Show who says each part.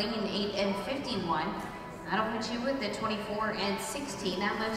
Speaker 1: clean 8 and 51. That'll put you with the 24 and 16. That moves